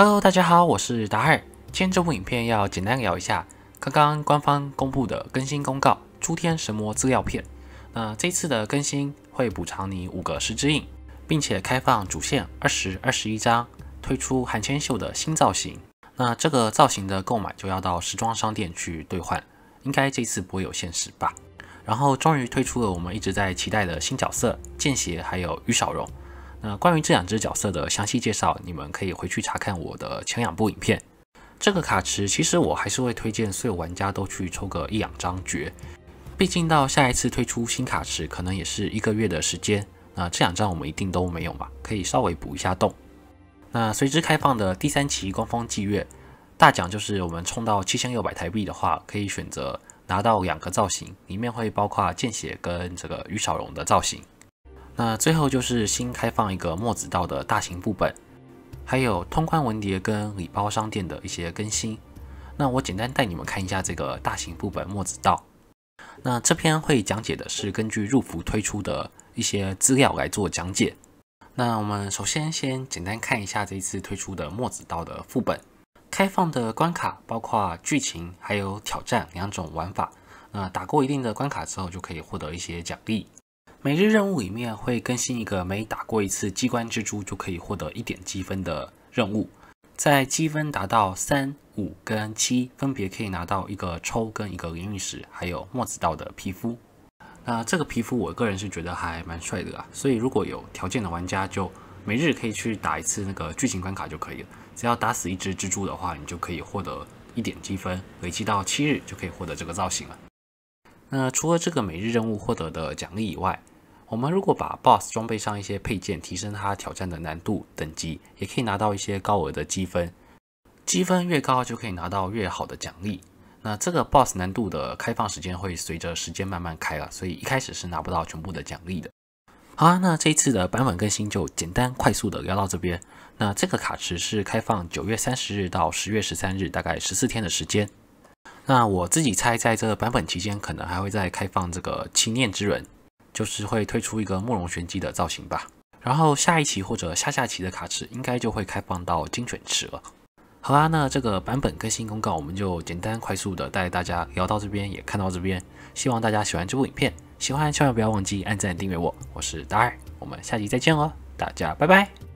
Hello，大家好，我是达尔。今天这部影片要简单聊一下刚刚官方公布的更新公告《诸天神魔资料片》。那这次的更新会补偿你五个十之印，并且开放主线二十二十一章，推出韩千秀的新造型。那这个造型的购买就要到时装商店去兑换，应该这次不会有限时吧？然后终于推出了我们一直在期待的新角色剑邪，还有于小荣。那关于这两只角色的详细介绍，你们可以回去查看我的前两部影片。这个卡池其实我还是会推荐所有玩家都去抽个一两张绝，毕竟到下一次推出新卡池可能也是一个月的时间。那这两张我们一定都没有嘛，可以稍微补一下洞。那随之开放的第三期光峰祭月大奖就是我们冲到七千六百台币的话，可以选择拿到两个造型，里面会包括见血跟这个于小荣的造型。那最后就是新开放一个墨子道的大型副本，还有通关文牒跟礼包商店的一些更新。那我简单带你们看一下这个大型副本墨子道。那这篇会讲解的是根据入服推出的一些资料来做讲解。那我们首先先简单看一下这一次推出的墨子道的副本，开放的关卡包括剧情还有挑战两种玩法。那打过一定的关卡之后，就可以获得一些奖励。每日任务里面会更新一个每打过一次机关蜘蛛就可以获得一点积分的任务，在积分达到三、五跟七，分别可以拿到一个抽跟一个灵玉石，还有墨子道的皮肤。那这个皮肤我个人是觉得还蛮帅的啊，所以如果有条件的玩家，就每日可以去打一次那个剧情关卡就可以了。只要打死一只蜘蛛的话，你就可以获得一点积分，累积到七日就可以获得这个造型了。那除了这个每日任务获得的奖励以外，我们如果把 BOSS 装备上一些配件，提升它挑战的难度等级，也可以拿到一些高额的积分。积分越高，就可以拿到越好的奖励。那这个 BOSS 难度的开放时间会随着时间慢慢开了，所以一开始是拿不到全部的奖励的。好啊，那这一次的版本更新就简单快速的聊到这边。那这个卡池是开放九月三十日到十月十三日，大概十四天的时间。那我自己猜，在这个版本期间，可能还会再开放这个祈念之轮，就是会推出一个慕容玄机的造型吧。然后下一期或者下下期的卡池，应该就会开放到精选池了。好啦，那这个版本更新公告，我们就简单快速的带大家聊到这边，也看到这边。希望大家喜欢这部影片，喜欢千万不要忘记按赞订阅我。我是达尔，我们下期再见哦，大家拜拜。